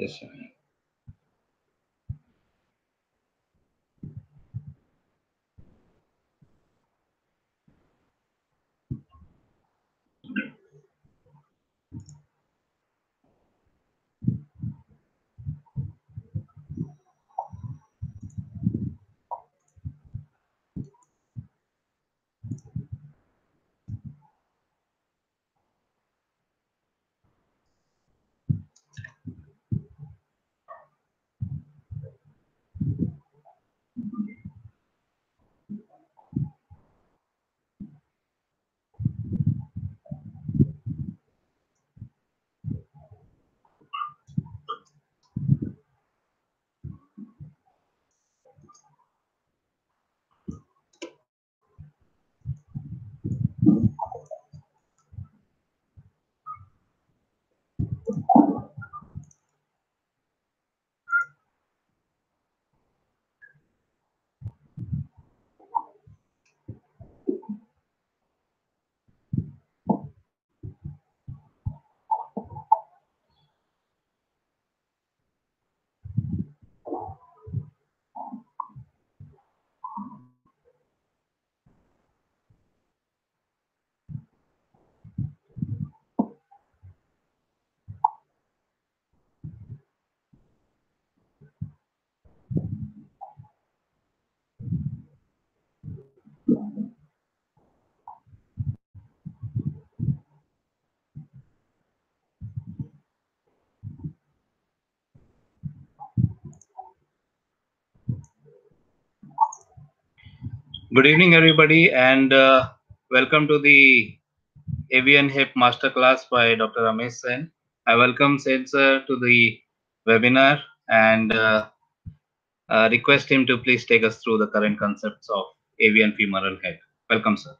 Just Good evening, everybody, and uh, welcome to the AVN Hip Masterclass by Dr. Ramesh Sen. I welcome Sen sir to the webinar and uh, uh, request him to please take us through the current concepts of AVN femoral head. Welcome, sir.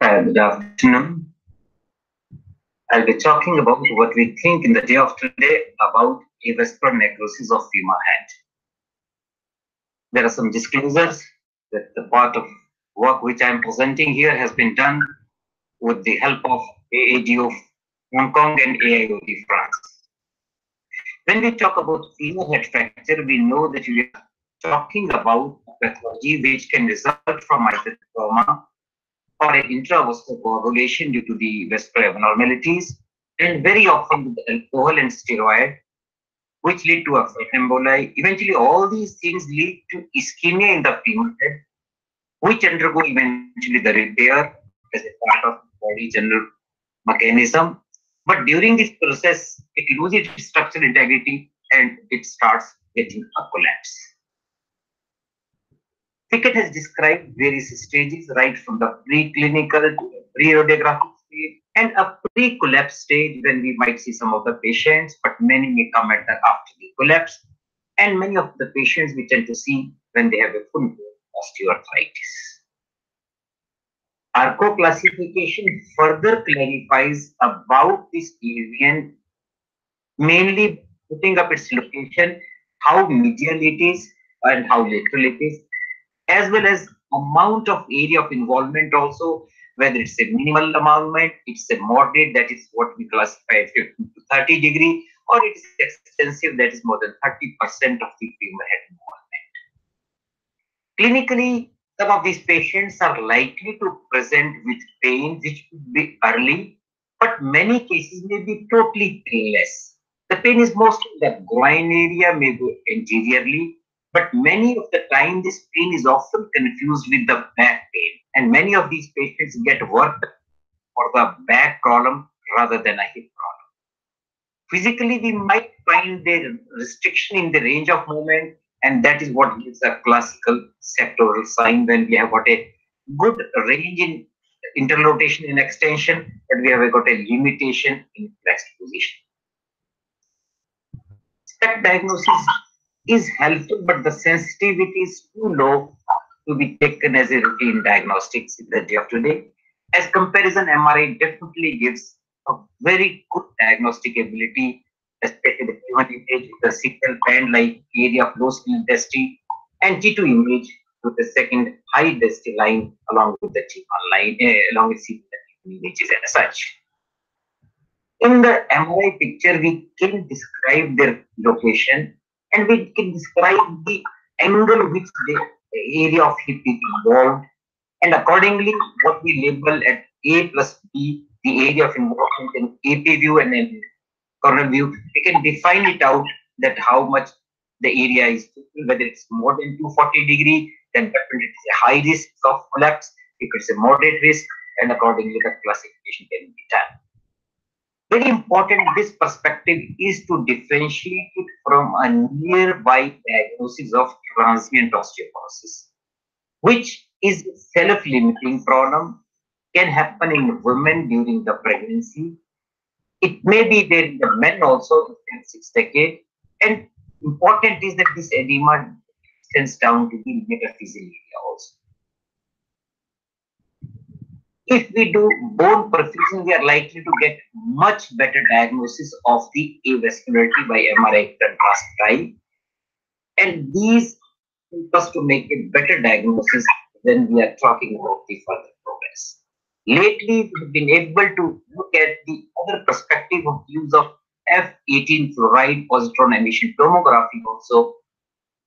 Good afternoon. I'll be talking about what we think in the day of today about avascular necrosis of femur head. There are some disclosures that the part of work which I'm presenting here has been done with the help of AAD of Hong Kong and AIOD France. When we talk about femur head fracture, we know that we are talking about pathology which can result from either trauma or an intravascular coagulation due to the vascular abnormalities, and very often with alcohol and steroid, which lead to a emboli. Eventually, all these things lead to ischemia in the femur head, which undergo eventually the repair as a part of body general mechanism. But during this process, it loses its structural integrity and it starts getting a collapse. Ficat has described various stages right from the preclinical to the pre-radiographic stage and a pre-collapse stage when we might see some of the patients, but many may come at the after the collapse. And many of the patients we tend to see when they have a full osteoarthritis. ARCO classification further clarifies about this AVN, mainly putting up its location, how medial it is and how lateral it is, as well as amount of area of involvement also, whether it's a minimal amount, it's a moderate, that is what we classify at 50 to 30 degree, or it is extensive, that is more than 30% of the femur head involvement. Clinically, some of these patients are likely to present with pain, which could be early, but many cases may be totally painless. The pain is mostly the groin area, may go anteriorly, but many of the time this pain is often confused with the back pain. And many of these patients get worked for the back problem rather than a hip problem. Physically, we might find the restriction in the range of movement, and that is what gives a classical sectoral sign when we have got a good range in interrotation and extension, but we have got a limitation in flexed position. Step diagnosis is helpful, but the sensitivity is too low to be taken as a routine diagnostics in the day of today. As comparison, MRI definitely gives a very good diagnostic ability, especially the human image with the signal band like area of low skin density and T2 image with the second high density line along with the T1 line, uh, along with images and such. In the MRI picture, we can describe their location and we can describe the angle which the area of hip is involved. And accordingly, what we label at A plus B, the area of involvement in AP view and in coronal view, we can define it out that how much the area is, whether it's more than 240 degree, then definitely it is a high risk of collapse. If it's a moderate risk, and accordingly the classification can be done. Very important, this perspective is to differentiate it from a nearby diagnosis of transient osteoporosis, which is a self-limiting problem, can happen in women during the pregnancy. It may be there in the men also in sixth decade. And important is that this edema extends down to the metaphyseal area also if we do bone perfusion, we are likely to get much better diagnosis of the avascularity by MRI contrast type. And these help us to make a better diagnosis when we are talking about the further progress. Lately, we've been able to look at the other perspective of use of F18 fluoride positron emission tomography also,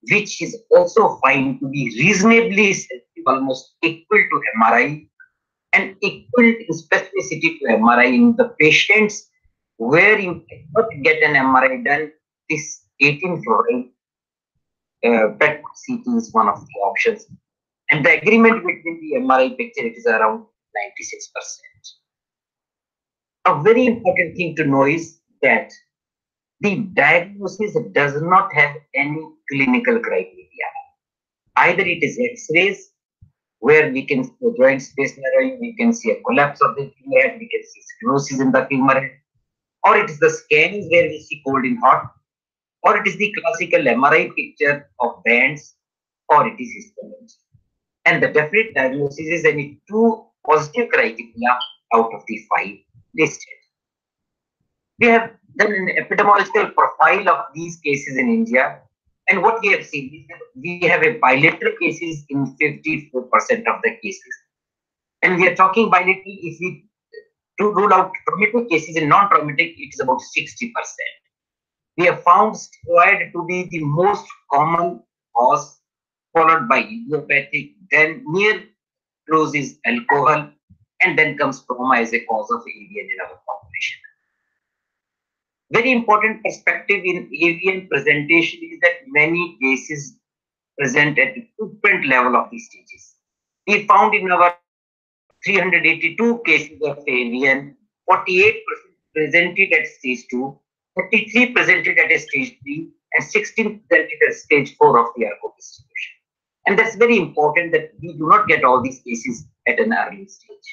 which is also found to be reasonably sensitive, almost equal to MRI and equal specificity to MRI in the patients where you cannot get an MRI done, this 18 fluoride uh, PET CT is one of the options. And the agreement between the MRI picture, it is around 96%. A very important thing to know is that the diagnosis does not have any clinical criteria. Either it is X-rays where we can see a joint space narrowing, we can see a collapse of the femur head, we can see stenosis in the femur head, or it is the scans where we see cold and hot, or it is the classical MRI picture of bands, or it is histology. And the definite diagnosis is any two positive criteria out of the five listed. We have done an epidemiological profile of these cases in India and what we have seen, is that we have a bilateral cases in 54% of the cases. And we are talking bilateral if we to rule out traumatic cases and non-traumatic, it is about 60%. We have found steroid to be the most common cause, followed by idiopathic, then near close is alcohol, and then comes trauma as a cause of AVN in our population. Very important perspective in AVN presentation is that many cases present at different level of these stages. We found in our 382 cases of AVN, 48% presented at stage 2, 33 presented at stage 3, and 16 presented at stage 4 of the Charcot distribution. And that's very important that we do not get all these cases at an early stage.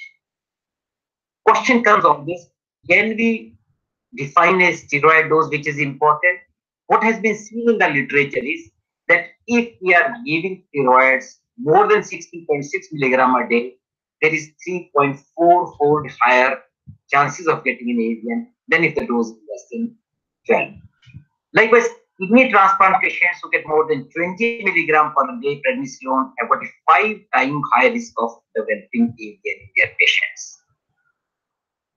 Question comes on this, can we define a steroid dose, which is important. What has been seen in the literature is that if we are giving steroids more than 16.6 milligram a day, there is 3.4 fold higher chances of getting an AVN than if the dose is less than 12. Likewise, kidney transplant patients who get more than 20 milligram per day prednisolone have got a five time higher risk of developing AVN in their patients.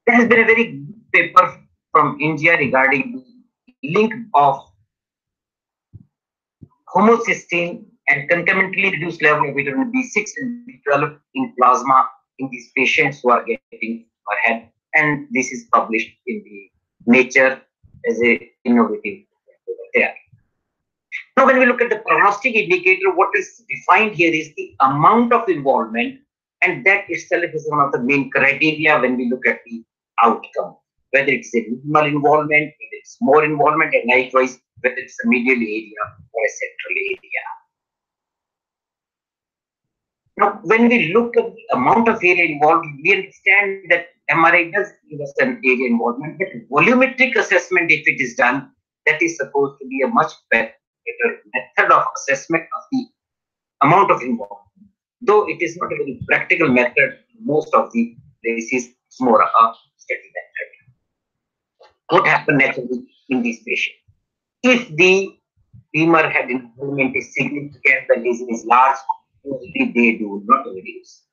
There has been a very good paper from India regarding the link of homocysteine and concomitantly reduced level of vitamin B6 and B12 in plasma in these patients who are getting ahead. And this is published in the Nature as a innovative there. Now, when we look at the prognostic indicator, what is defined here is the amount of involvement, and that itself is one of the main criteria when we look at the outcome whether it's a minimal involvement, whether it's more involvement, and likewise, whether it's a medial area or a central area. Now, when we look at the amount of area involved, we understand that MRI does give us an area involvement, but volumetric assessment, if it is done, that is supposed to be a much better method of assessment of the amount of involvement. Though it is not a very practical method, most of the places, it's more a study method what happen naturally in this patient. If the femur head involvement is significant, the lesion is large, usually they do not reduce.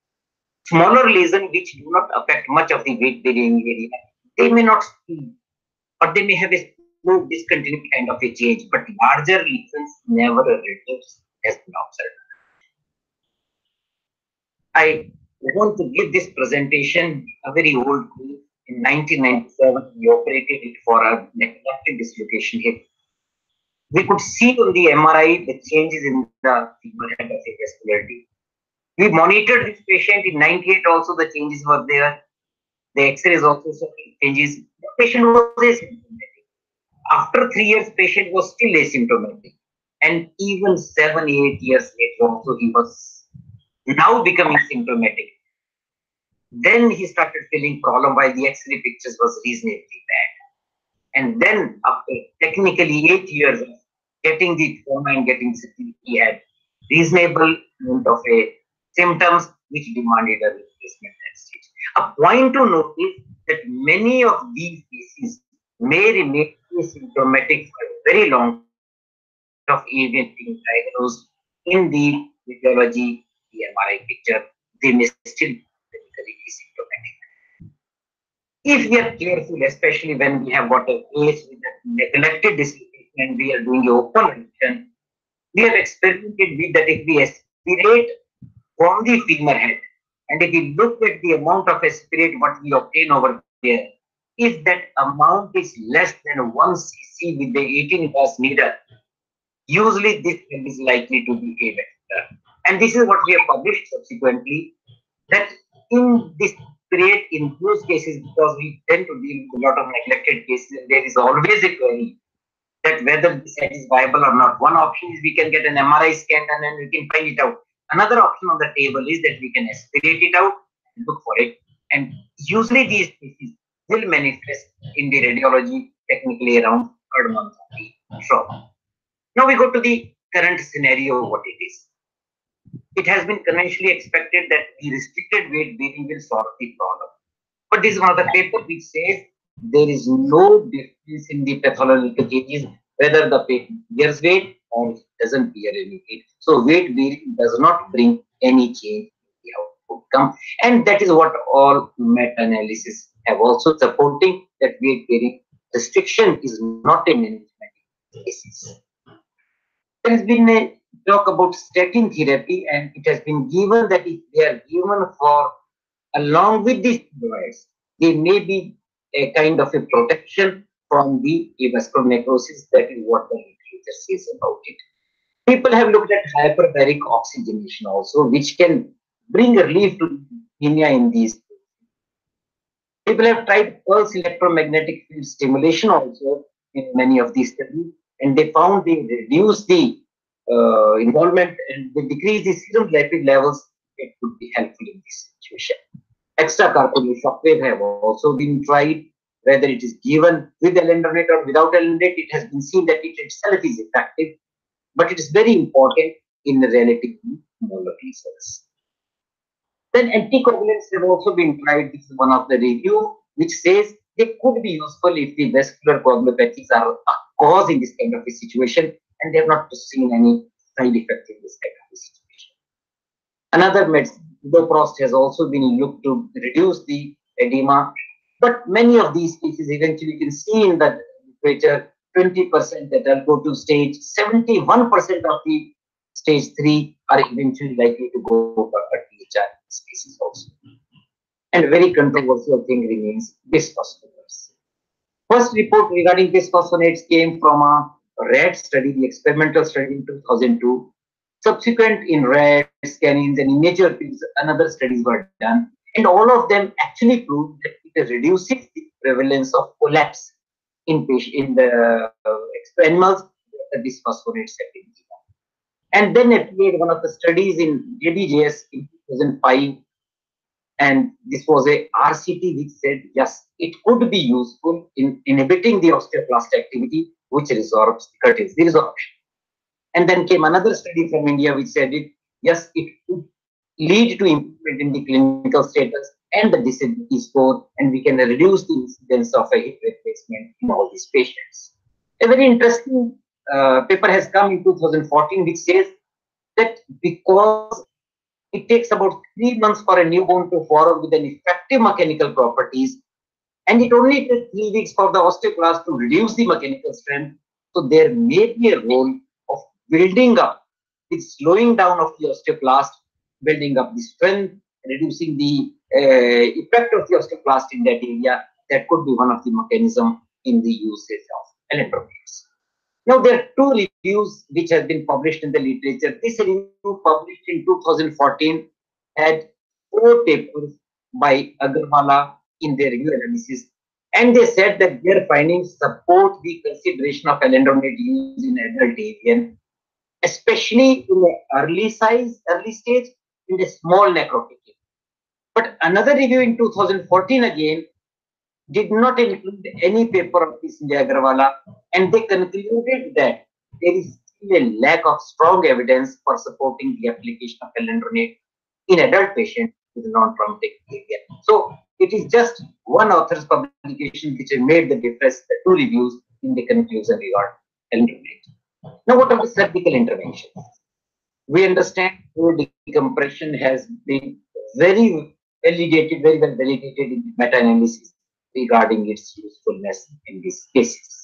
Smaller lesion which do not affect much of the weight bearing area, they may not see or they may have a slow discontinued kind of a change, but larger lesions never reduce has been observed. I want to give this presentation a very old case. In 1997, we operated it for a neglected dislocation hip. We could see on the MRI the changes in the femur head of vascularity. We monitored this patient in 98 also the changes were there. The X-rays also showed changes. The patient was asymptomatic. After three years, patient was still asymptomatic. And even seven, eight years later also he was now becoming symptomatic. Then he started feeling problem while the X-ray pictures was reasonably bad. And then after technically eight years of getting the trauma and getting CT, he had reasonable amount of a symptoms which demanded a replacement at stage. A point to note is that many of these cases may remain asymptomatic for a very long of even being diagnosed in the radiology, the MRI picture, they may still symptomatic. If we are careful, especially when we have got a case with a neglected dislocation and we are doing open revision, we have experimented with that if we aspirate from the femur head and if we look at the amount of aspirate what we obtain over there, if that amount is less than 1 cc with the 18 gauge needle, usually this is likely to be a vector. And this is what we have published subsequently, that in this period, in those cases, because we tend to deal with a lot of neglected cases, there is always a query that whether this is viable or not. One option is we can get an MRI scan and then we can find it out. Another option on the table is that we can aspirate it out and look for it. And usually these cases will manifest in the radiology technically around third month of the. Now we go to the current scenario, what it is. It has been conventionally expected that the restricted weight bearing will solve the problem. But this is one of the paper which says there is no difference in the pathological changes whether the patient bears weight or doesn't bear any weight. So weight bearing does not bring any change in the outcome. And that is what all meta-analysis have also supporting that weight bearing restriction is not a management basis. There has been a talk about statin therapy and it has been given that if they are given for along with these steroids, they may be a kind of a protection from the avascular necrosis. That is what the literature says about it. People have looked at hyperbaric oxygenation also, which can bring relief to anemia in these. People have tried pulse electromagnetic field stimulation also in many of these studies, and they found they reduce the uh, involvement and they decrease the serum lipid levels. It could be helpful in this situation. Extracorporeal shockwave have also been tried whether it is given with alendronate or without alendronate, it has been seen that it itself is effective, but it is very important in the relatively smaller cells. Then anticoagulants have also been tried. This is one of the review which says they could be useful if the vascular coagulopathies are in this kind of a situation, and they have not seen any side effect in this kind of situation. Another medicine, Iloprost, has also been looked to reduce the edema but many of these cases, eventually, you can see in the literature, 20% that will go to stage, 71% of the stage 3 are eventually likely to go for a THR species also. And a very controversial thing remains bisphosphonates. First report regarding bisphosphonates came from a rat study, the experimental study in 2002. Subsequent in rats, canines, and in nature, another studies were done. And all of them actually proved that it reduces the prevalence of collapse in in the uh, animals have been given. And then appeared one of the studies in JBJS in 2005, and this was a RCT which said yes, it could be useful in inhibiting the osteoclast activity, which resorbs the curtains, the resorption. And then came another study from India which said it yes, it could lead to improvement in the clinical status and the disability score, and we can reduce the incidence of a hip replacement in all these patients. A very interesting uh, paper has come in 2014 which says that because it takes about three months for a newborn to form with an effective mechanical properties, And it only takes three weeks for the osteoclast to reduce the mechanical strength. So there may be a role of building up, the slowing down of the osteoclast, building up the strength, reducing the uh, effect of the osteoclast in that area. That could be one of the mechanism in the usage of electroplates. Now, there are two reviews which have been published in the literature. This review published in 2014 had four papers by Agarwala in their review analysis. And they said that their findings support the consideration of alendronate use in adult AVN, especially in the early size, early stage, in the small necrotic. But another review in 2014 again did not include any paper of this Agarwala, and they concluded that there is still a lack of strong evidence for supporting the application of alendronate in adult patients with non-traumatic behavior. So it is just one author's publication which has made the difference, the two reviews in the conclusion regard alendronate. Now, what about surgical interventions? We understand fluid decompression has been very validated, very well validated in meta-analysis regarding its usefulness in these cases.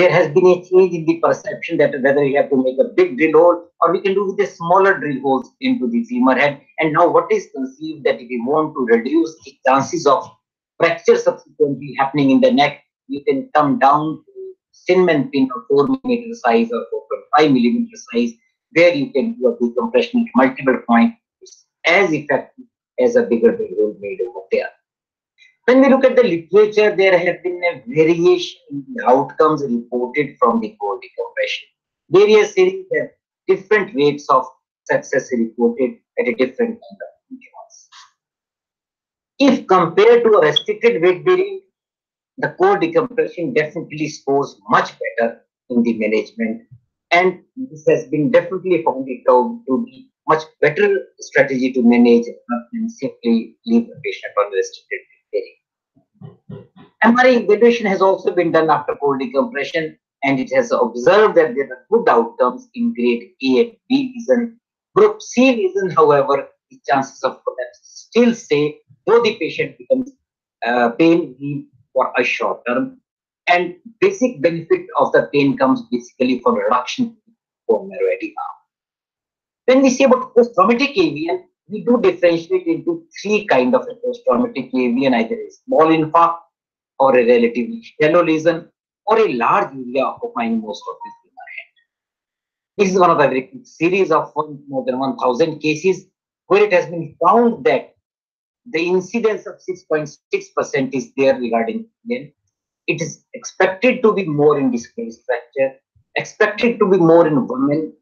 There has been a change in the perception that whether we have to make a big drill hole or we can do with a smaller drill holes into the femur head. And now what is conceived that if we want to reduce the chances of fracture subsequently happening in the neck, you can come down to Steinmann pin of 4 millimeter size or 4.5 millimeter size, where you can do a decompression at multiple points as effective as a bigger drill hole made over there. When we look at the literature, there have been a variation in the outcomes reported from the core decompression. Various series have different rates of success reported at a different kind of intervals. If compared to a restricted weight bearing, the core decompression definitely scores much better in the management. And this has been definitely found out to be much better strategy to manage than simply leave the patient on restricted MRI evaluation has also been done after core decompression and it has observed that there are good outcomes in grade A and B lesion. Group C lesion, however, the chances of collapse still say though the patient becomes uh, pain relief for a short term and basic benefit of the pain comes basically from reduction of marrow edema. When we say about post-traumatic AVN, we do differentiate into three kind of post-traumatic AVN, either a small infarct or a relatively shallow lesion or a large area occupying most of the femur head. This is one of the very quick series of more than 1000 cases where it has been found that the incidence of 6.6% is there regarding. It is expected to be more in displaced fracture, expected to be more in women,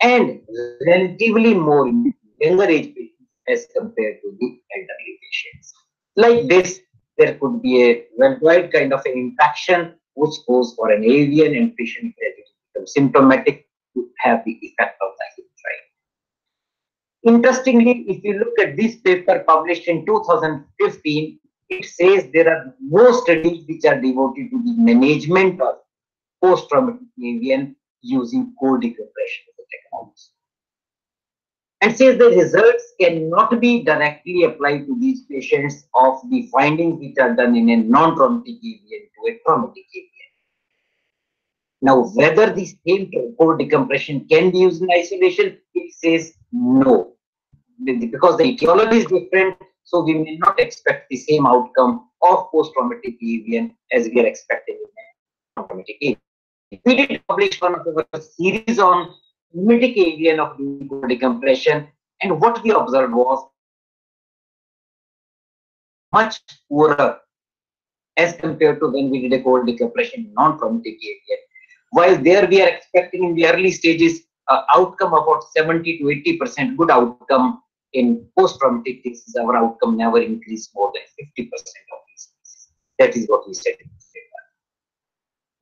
and relatively more in younger age patients as compared to the elderly patients. Like this, there could be a worldwide kind of an infection which goes for an AVN and patient becomes symptomatic to have the effect of the heat Interestingly, if you look at this paper published in 2015, it says there are no studies which are devoted to the management of post-traumatic AVN using core decompression as a technology and says the results cannot be directly applied to these patients of the findings which are done in a non-traumatic AVN to a traumatic AVN. Now, whether the same core decompression can be used in isolation, it says no. Because the etiology is different, so we may not expect the same outcome of post-traumatic AVN as we are expecting in traumatic AVN. We did publish one of our series on mimetic of decompression. And what we observed was much poorer as compared to when we did a core decompression non-traumatic AVN. While there we are expecting in the early stages uh, outcome about 70 to 80 percent good outcome in post-traumatic cases, our outcome never increased more than 50 percent of these cases. That is what we said.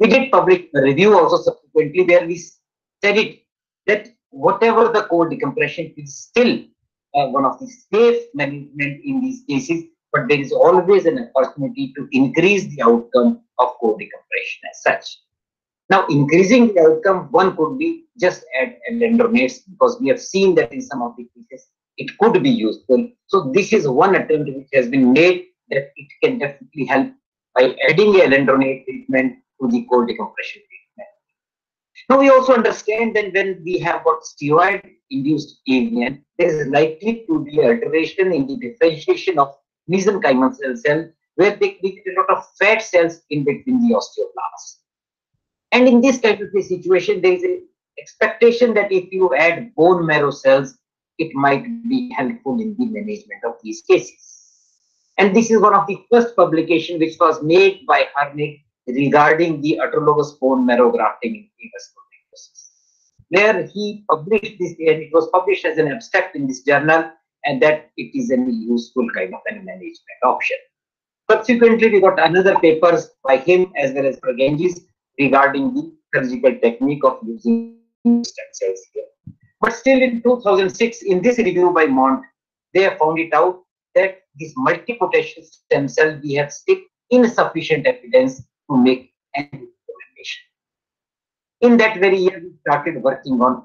We did public review also subsequently where we said it that whatever the core decompression is still uh, one of the safe management in these cases, but there is always an opportunity to increase the outcome of core decompression as such. Now, increasing the outcome, one could be just add alendronates because we have seen that in some of the cases it could be useful. So this is one attempt which has been made that it can definitely help by adding alendronate treatment to the core decompression treatment. Now we also understand that when we have got steroid-induced AVN, there is likely to be alteration in the differentiation of mesenchymal cell cell, where they create a lot of fat cells in between the osteoblasts. And in this type of a situation, there is an expectation that if you add bone marrow cells, it might be helpful in the management of these cases. And this is one of the first publication which was made by Hernigou regarding the autologous bone marrow grafting in avascular necrosis. There he published this, and it was published as an abstract in this journal, and that it is a useful kind of a management option. Subsequently, we got another papers by him as well as Progengis regarding the surgical technique of using stem cells here. But still in 2006, in this review by Mont, they have found it out that this multipotential stem cell, we have still insufficient evidence to make any recommendation. In that very year, we started working on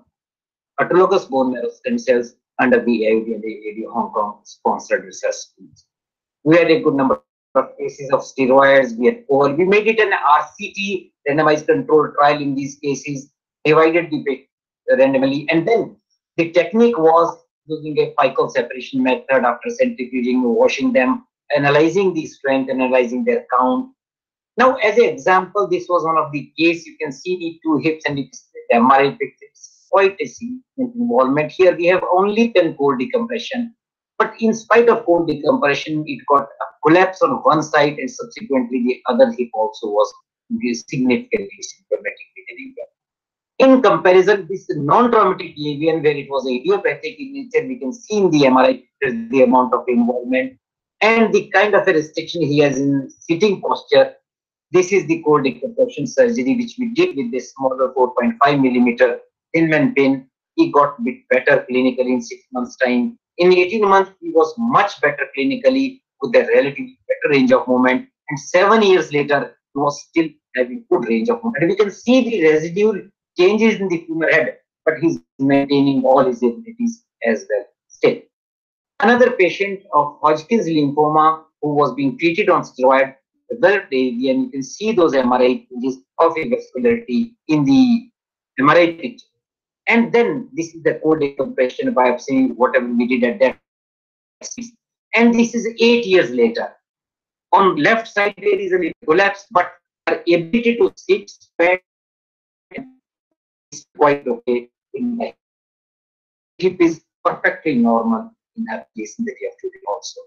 autologous bone marrow stem cells under the and the Hong Kong sponsored research. We had a good number of cases of steroids. We had over. We made it an RCT randomized control trial in these cases, divided the randomly, and then the technique was using a Ficoll separation method after centrifuging, washing them, analyzing the strength, analyzing their count. Now, as an example, this was one of the case. You can see the two hips and the MRI pictures. Quite a significant involvement. Here we have only 10 core decompression. But in spite of core decompression, it got a collapse on one side and subsequently the other hip also was significantly symptomatically delivered. In comparison, this non-traumatic AVN where it was idiopathic in nature, we can see in the MRI the amount of involvement and the kind of a restriction he has in sitting posture. This is the core decompression surgery which we did with this smaller 4.5 millimeter Steinmann pin. He got bit better clinically in six months' time. In 18 months, he was much better clinically with a relatively better range of movement. And seven years later, he was still having good range of movement. And we can see the residual changes in the femur head, but he's maintaining all his abilities as well still. Another patient of Hodgkin's lymphoma who was being treated on steroid developed AV, and you can see those MRI changes of vascularity in the MRI picture. And then this is the core decompression biopsy, whatever we did at that. And this is eight years later. On left side, there is a collapse, but our ability to sit, spread, is quite okay in life. Hip is perfectly normal in her case in the day of today also.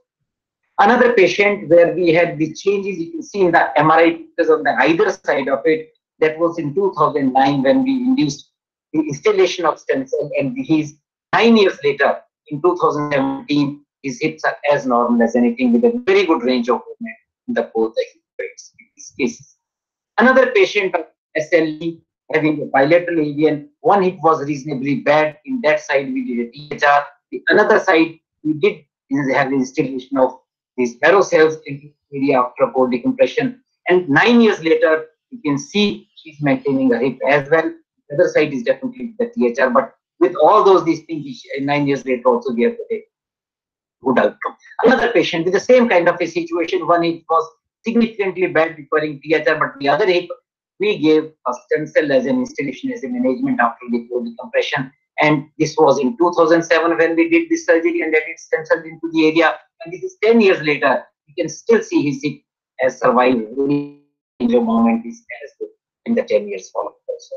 Another patient where we had the changes, you can see in the MRI pictures on the either side of it, that was in 2009 when we induced the installation of stem cell and he's nine years later in 2017 his hips are as normal as anything with a very good range of movement in the both the hip in these cases. Another patient of SLE having a bilateral AVN, one hip was reasonably bad. In that side, we did a THR. The another side, we did have installation of these marrow cells in the area after core decompression. And nine years later, you can see she's maintaining a hip as well. The other side is definitely the THR, but with all those these things, uh, nine years later also we have a good outcome. Another patient with the same kind of a situation, one hip was significantly bad requiring THR, but the other hip we gave a stem cell as an installation as a management after the core decompression. And this was in 2007 when we did this surgery and added stem cells into the area. And this is 10 years later. You can still see his hip has survived. The moment is as in the 10 years follow also.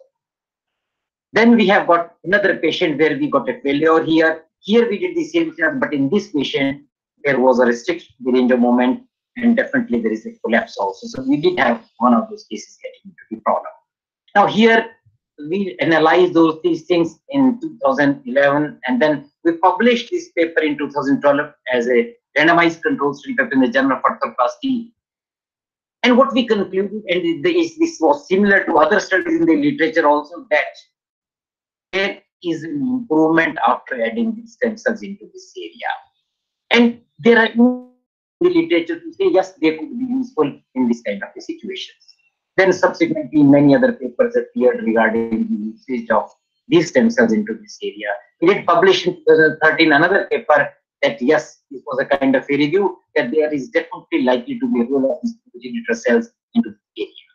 Then we have got another patient where we got a failure here. Here we did the same thing, but in this patient, there was a restriction in the range of movement and definitely there is a collapse also. So we did have one of those cases getting into the problem. Now here we analyzed those these things in 2011 and then we published this paper in 2012 as a randomized control study paper in the Journal of Arthroplasty. And what we concluded, and this, this was similar to other studies in the literature also, that there is an improvement after adding these stem cells into this area. And there are in the literature to say yes, they could be useful in this kind of situations. Then subsequently, many other papers appeared regarding the usage of these stem cells into this area. We did publish in 2013 another paper that yes, this was a kind of a review that there is definitely likely to be a role of these progenitor cells into the area.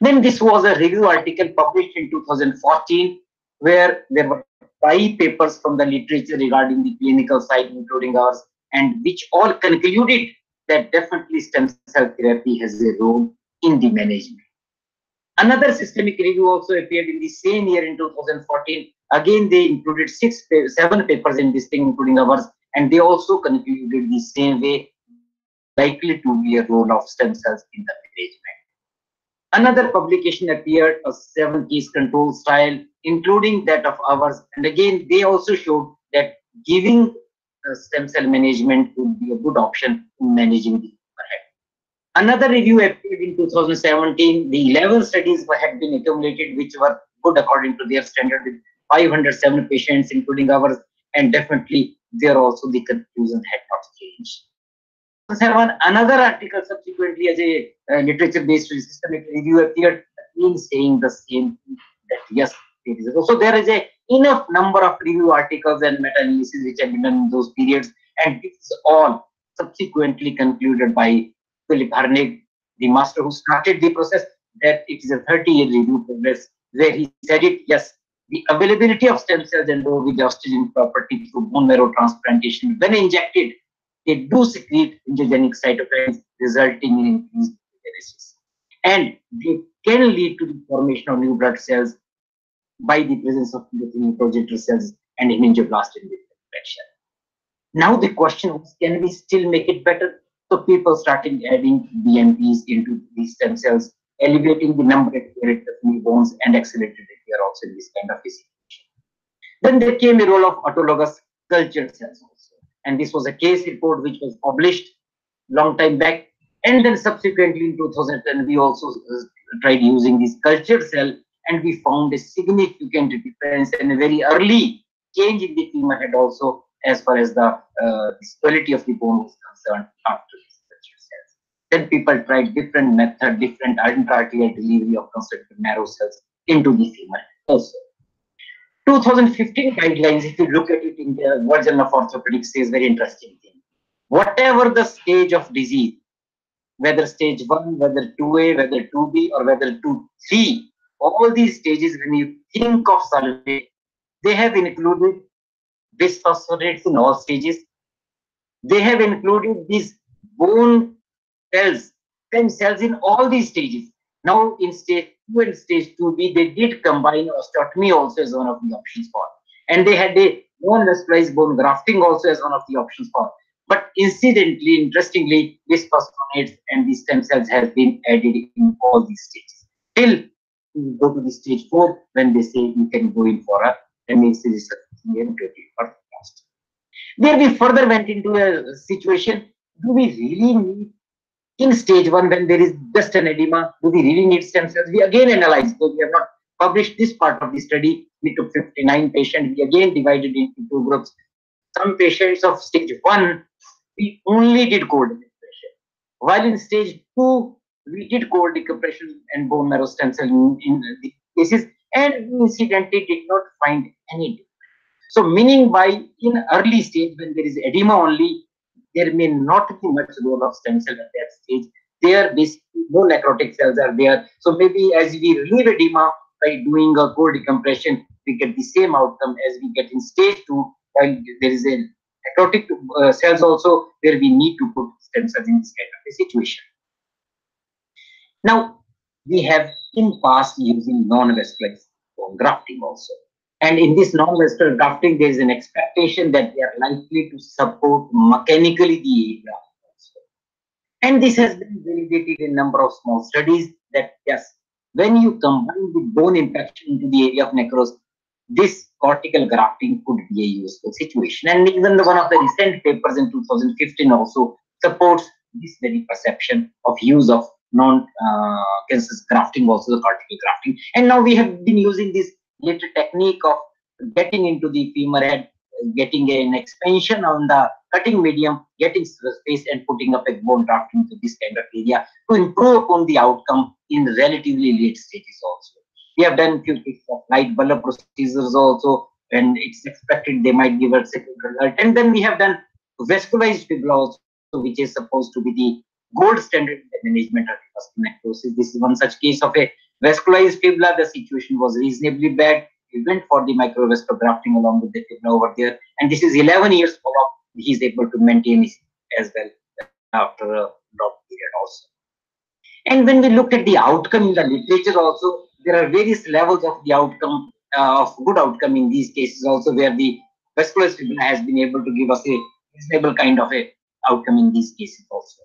Then this was a review article published in 2014 where there were five papers from the literature regarding the clinical side, including ours, and which all concluded that definitely stem cell therapy has a role in the management. Another systemic review also appeared in the same year in 2014. Again, they included six, seven papers in this thing, including ours, and they also concluded the same way, likely to be a role of stem cells in the management. Another publication appeared, a seven case control style, including that of ours. And again, they also showed that giving uh, stem cell management would be a good option in managing the overhead. Another review appeared in 2017. The 11 studies had been accumulated, which were good according to their standard, with 507 patients, including ours, and definitely there also the conclusion had not changed. Another article subsequently as a uh, literature-based systemic review appeared in saying the same that yes, it is. So there is a enough number of review articles and meta-analyses which have been done in those periods, and this is all subsequently concluded by Philippe Hernigou, the master who started the process, that it is a 30-year review progress where he said it, yes, the availability of stem cells and with the osteogenic property through bone marrow transplantation, when injected, they do secrete angiogenic cytokines, resulting in increased genesis. And they can lead to the formation of new blood cells by the presence of progenitor cells and hemangioblastic infection. Now the question was, can we still make it better? So people started adding BMPs into these stem cells, elevating the number of new bones and accelerated it here also in this kind of situation. Then there came a role of autologous cultured cells also. And this was a case report which was published long time back. And then subsequently in 2010, we also uh, tried using this cultured cell and we found a significant difference and a very early change in the femur head also as far as the uh, quality of the bone was concerned after these culture cells. Then people tried different method, different intra-arterial delivery of constructed marrow cells into the femur also. 2015 guidelines, if you look at it in the version of orthopedics, says very interesting thing. Whatever the stage of disease, whether stage 1, whether 2A, whether 2B, or whether 2C, all these stages, when you think of sulfate, they have included bisphosphonates in all stages. They have included these bone cells, stem cells in all these stages. Now, in stage 2 and stage 2B, they did combine osteotomy also as one of the options for. And they had a non-vascularized bone grafting also as one of the options for. But incidentally, interestingly, this bisphosphonates and these stem cells have been added in all these stages. Till go to the stage four when they say you can go in for a MAC and cost. There we further went into a situation, do we really need in stage one when there is just an edema, do we really need stem cells? We again analyzed, so we have not published this part of the study. We took 59 patients, we again divided into two groups. Some patients of stage one, we only did core decompression. While in stage two, we did core decompression and bone marrow stem cell in, in the cases, and we incidentally did not find any difference. So, meaning by in early stage when there is edema only, there may not be much role of stem cell at that stage. There, basically, no necrotic cells are there. So, maybe as we relieve edema by doing a core decompression, we get the same outcome as we get in stage two, while there is a necrotic uh, cells also where we need to put stem cells in this kind of a situation. Now, we have in past using non-vascular grafting also. And in this non-vascular grafting, there is an expectation that they are likely to support mechanically the also. And this has been validated in a number of small studies that yes, when you combine the bone infection into the area of necrosis, this cortical grafting could be a useful situation. And even the, one of the recent papers in 2015 also supports this very perception of use of non-cancer uh, grafting, also the cortical grafting. And now we have been using this little technique of getting into the femur head, getting an expansion on the cutting medium, getting space and putting up a bone graft into this kind of area to improve upon the outcome in relatively late stages also. We have done few cases of light bulb procedures also, and it's expected they might give a second result. And then we have done vascularized fibula also, which is supposed to be the gold standard in the management of necrosis. This is one such case of a vascularized fibula. The situation was reasonably bad. We went for the microvascular grafting along with the fibula over there. And this is 11 years follow-up. He is able to maintain as well after a long period also. And when we look at the outcome in the literature also, there are various levels of the outcome, uh, of good outcome in these cases also, where the vascular fibula has been able to give us a reasonable kind of a outcome in these cases also.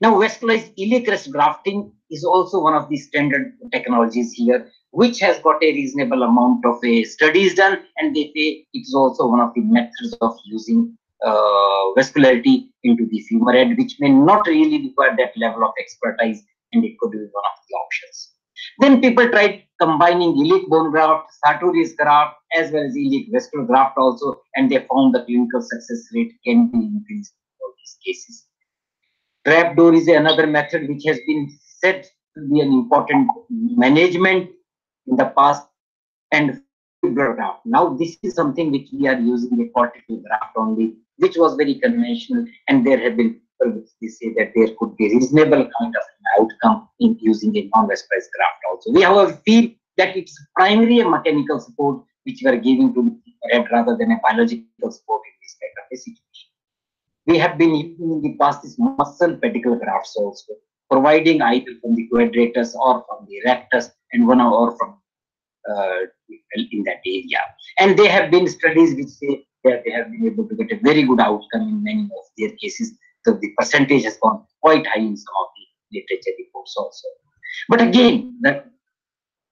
Now, vascularized iliac crest grafting is also one of the standard technologies here, which has got a reasonable amount of uh, studies done, and they say it is also one of the methods of using uh, vascularity into the femur head, which may not really require that level of expertise, and it could be one of the options. Then people tried combining iliac bone graft, sartorius graft, as well as iliac vascular graft also, and they found the clinical success rate can be increased in all these cases. Trapdoor is another method which has been said to be an important management in the past, and graft. Now, this is something which we are using a cortical graft only, which was very conventional, and there have been people which say that there could be reasonable kind of outcome in using a non-vascularized graft also. We however feel that it's primarily a mechanical support which we are giving to the rather than a biological support in this kind of a situation. We have been using in the past these muscle pedicle grafts also, providing either from the quadratus or from the rectus and one or from uh, in that area. And there have been studies which say that they have been able to get a very good outcome in many of their cases. So the percentage has gone quite high in some of the literature reports also. But again, the,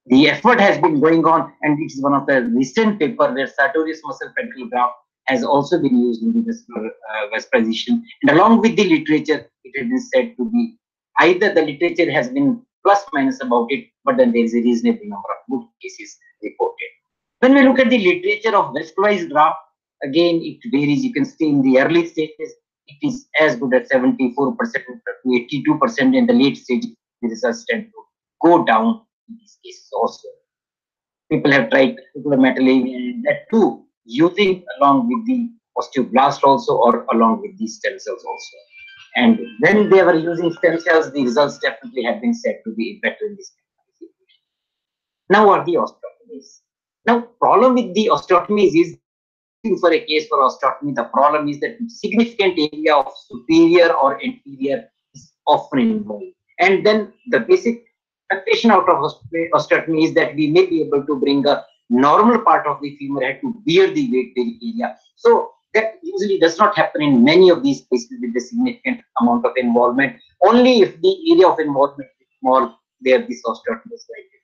the effort has been going on, and it is one of the recent paper where sartorius muscle pedicle graft has also been used in the vascular uh, vascularization. And along with the literature, it has been said to be either the literature has been plus minus about it, but then there is a reasonable number of good cases reported. When we look at the literature of vascularized graft, again, it varies. You can see in the early stages, it is as good as 74% to 82% in the late stage. The results tend to go down in these cases also. People have tried trabecular metal that too, using along with the osteoblast also or along with these stem cells also. And when they were using stem cells, the results definitely have been said to be better in this. Now are the osteotomies. Now, problem with the osteotomies is for a case for osteotomy, the problem is that significant area of superior or inferior is often involved. And then the basic expectation out of osteotomy is that we may be able to bring a normal part of the femur had to bear the weight area. So that usually does not happen in many of these cases with a significant amount of involvement. Only if the area of involvement is small, there this osteotomy is likely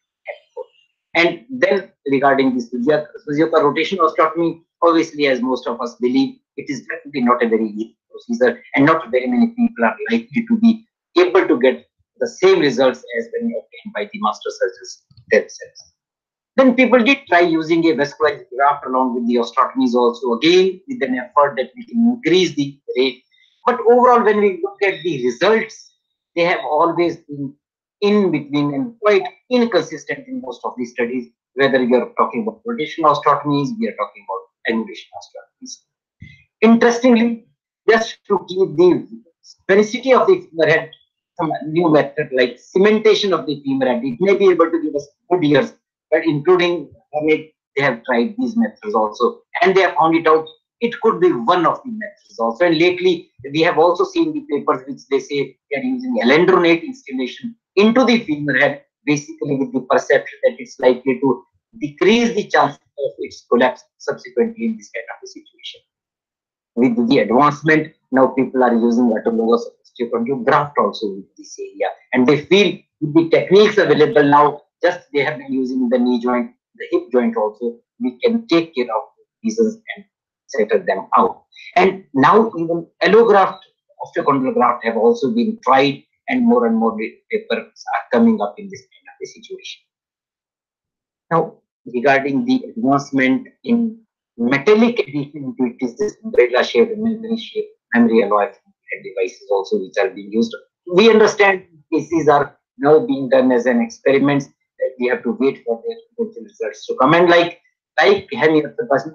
And then regarding this Sugioka rotation osteotomy, obviously, as most of us believe, it is definitely not a very easy procedure, and not very many people are likely to be able to get the same results as when obtained by the master surgeons themselves. Then people did try using a vascularized graft along with the osteotomies also, again with an effort that we can increase the rate. But overall, when we look at the results, they have always been in between and quite inconsistent in most of these studies, whether we are talking about rotational osteotomies, we are talking about angulation osteotomies. Interestingly, just to keep the sphericity of the femur head, some new method like cementation of the femur head, it may be able to give us good years including they have tried these methods also, and they have found it out. It could be one of the methods also. And lately, we have also seen the papers which they say they are using alendronate installation into the femur head, basically with the perception that it's likely to decrease the chance of its collapse subsequently in this kind of a situation. With the advancement, now people are using autologous osteochondral graft also in this area, and they feel with the techniques available now, just they have been using the knee joint, the hip joint also, we can take care of pieces and settle them out. And now even allograft, osteochondral graft have also been tried and more and more papers are coming up in this kind of a situation. Now, regarding the advancement in metallic addition it is this umbrella shaped memory shaped memory alloy devices also which are being used. We understand cases are now being done as an experiment we have to wait for their potential results to come. And like like hemi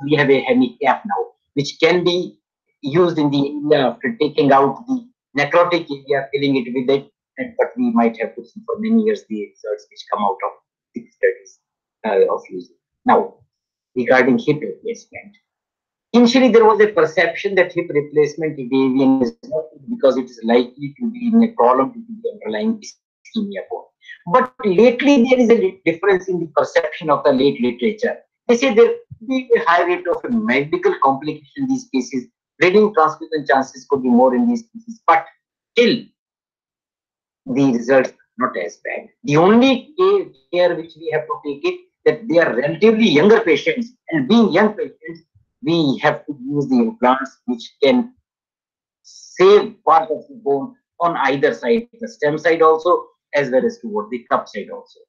we have a hemi cap now, which can be used in the area after taking out the necrotic area, filling it with it, and but we might have to see for many years the results which come out of the studies uh, of using. Now, regarding hip replacement, initially there was a perception that hip replacement in AVN is not because it is likely to be in a problem to the underlying ischemia bone. But lately there is a difference in the perception of the late literature. They say there could be a high rate of a medical complication in these cases. Bleeding transmission chances could be more in these cases, but still the results not as bad. The only care which we have to take it that they are relatively younger patients, and being young patients, we have to use the implants which can save part of the bone on either side, the stem side also, as well as toward the cup side also.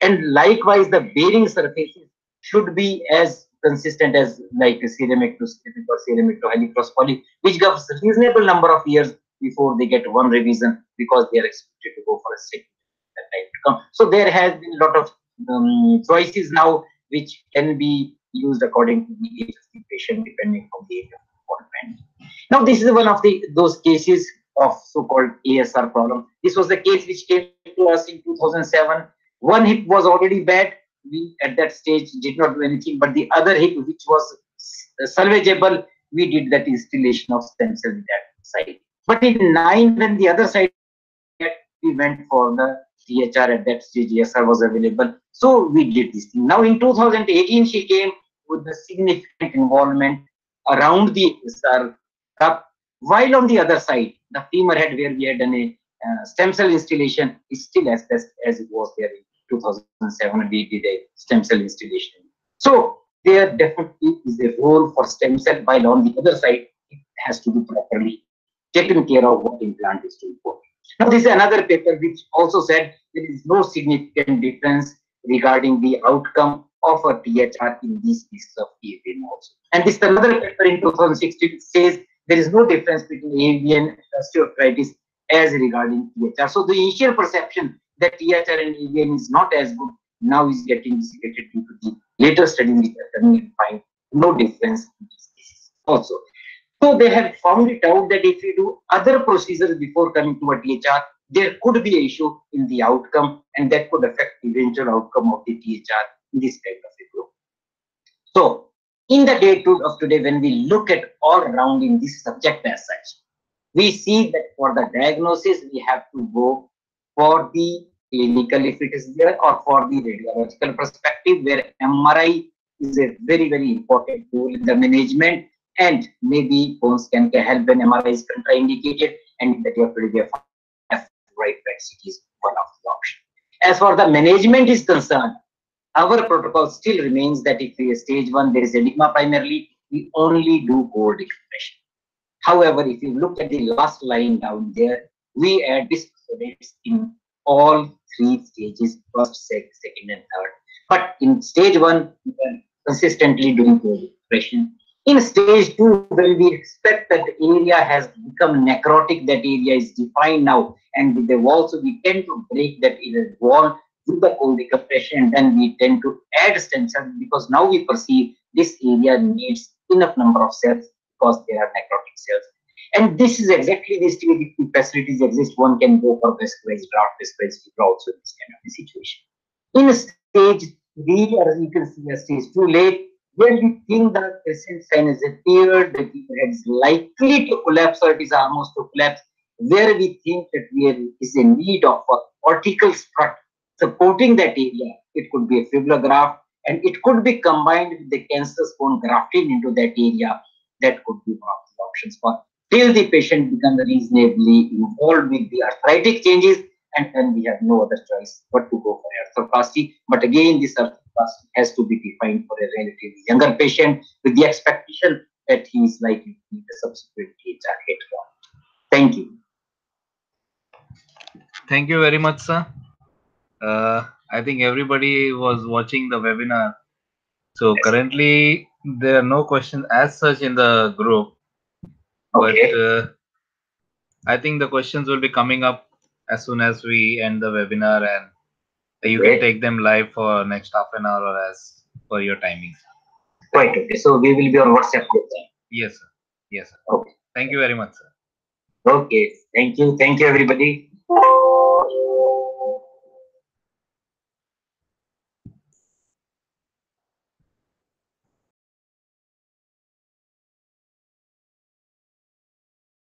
And likewise, the bearing surfaces should be as consistent as like ceramic to ceramic or ceramic to helicross poly, which gives a reasonable number of years before they get one revision because they are expected to go for a second time to come. So there has been a lot of um, choices now which can be used according to the age of the patient depending on the age of the Now this is one of the those cases of so-called ASR problem. This was the case which came to us in 2007. One hip was already bad. We at that stage did not do anything, but the other hip, which was uh, salvageable, we did that installation of stem cell in that side. But in nine, when the other side, we went for the THR at that stage, ASR was available. So we did this thing. Now in 2018, she came with a significant involvement around the ASR cup, while on the other side, the femur head where we had done a uh, stem cell installation is still as best as it was there in 2007 we did a stem cell installation. So there definitely is a role for stem cell while on the other side it has to be properly taken care of what implant is to import. Now this is another paper which also said there is no significant difference regarding the outcome of a THR in these pieces of AVN also. And this is another paper in 2016 says there is no difference between AVN osteoarthritis as regarding THR. So the initial perception that THR and AVN is not as good now is getting dissipated due to the later studies which are coming and find no difference in also. So they have found it out that if you do other procedures before coming to a THR, there could be an issue in the outcome and that could affect the eventual outcome of the THR in this type of a group. So in the day to of today, when we look at all around in this subject as such, we see that for the diagnosis, we have to go for the clinical if it is there or for the radiological perspective where MRI is a very, very important tool in the management and maybe bone scan can help when MRI is contraindicated and that you have to right PET is one of the options. As for the management is concerned, our protocol still remains that if we are stage one, there is edema primarily, we only do core decompression. However, if you look at the last line down there, we add bisphosphonates in all three stages, first, second, and third. But in stage one, we are consistently doing core decompression. In stage two, when we expect that the area has become necrotic, that area is defined now, and the wall, so we tend to break that wall with the core decompression, and then we tend to add stem cells because now we perceive this area needs enough number of cells because they are necrotic cells. And this is exactly the stage if facilities exist, one can go for vascularized graft, vascularized fibula also in this kind of a situation. In a stage three, as you can see, a stage too late, when we think the crescent sign has appeared, the head is likely to collapse or it is almost to collapse, where we think that there is a need of a cortical strut supporting that area. It could be a fibula graft and it could be combined with the cancer bone grafting into that area. That could be one of the options for till the patient becomes reasonably involved with the arthritic changes and then we have no other choice but to go for arthroplasty. But again, this arthroplasty has to be defined for a relatively younger patient with the expectation that he is likely to need a subsequent THR hit. Thank you. Thank you very much, sir. Uh, I think everybody was watching the webinar. So currently there are no questions as such in the group, Okay. but uh, I think the questions will be coming up as soon as we end the webinar and you Great. can take them live for next half an hour or as per your timings. Right. Okay. So we will be on WhatsApp group then. Yes, sir. Yes, sir. Okay. Thank you very much, sir. Okay. Thank you. Thank you, everybody.